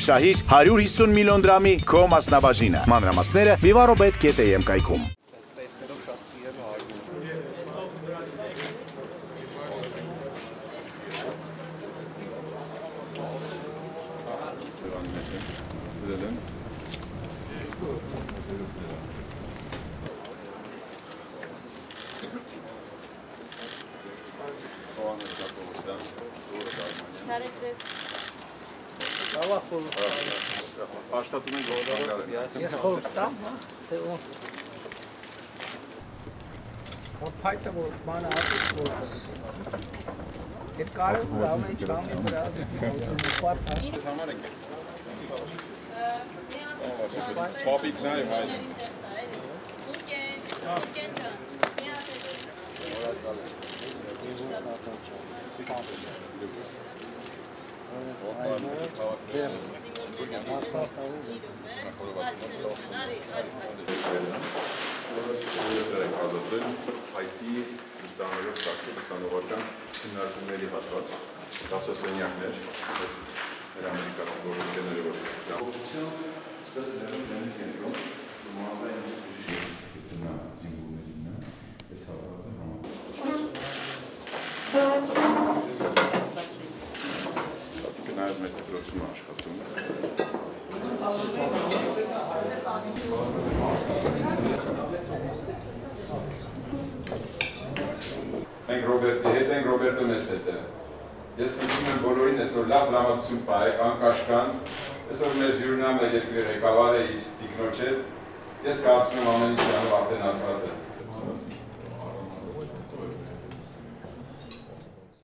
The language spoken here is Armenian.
Շահիր 150 միլիոն դրամի քո մասնաբաժինը։ Մանրամասները vivarobet.am կայքում։ Աշխատում ենք որովհետեւ Ես խորտ տամ, հա, թե ոնց։ Որ փայտը որ բանը ասես որ։ Այդ կարևոր ամեն ինչ ամեն վրա բաց հա։ համար ենք։ Պապիկ նայ հայ։ Որոշումներ ենք ազատվել հայտի ստանալով սակի լուսանողական քննարկումների հատված դասասենյակներ հրամերիկացի գործընկերները որ է աշխատում Մենք Ռոբերտի հետ ենք, Ռոբերտը մեզ հետ է։ Ես խնդրում եմ բոլորին այսօր լավ դրամատություն պահեք, անկաշկանդ։ Այսօր մեր հյուրնամը երկրի ղեկավարը իր տիկնոջ հետ։ Ես կարծում եմ ամեն ինչ դրանով արդեն ասված է։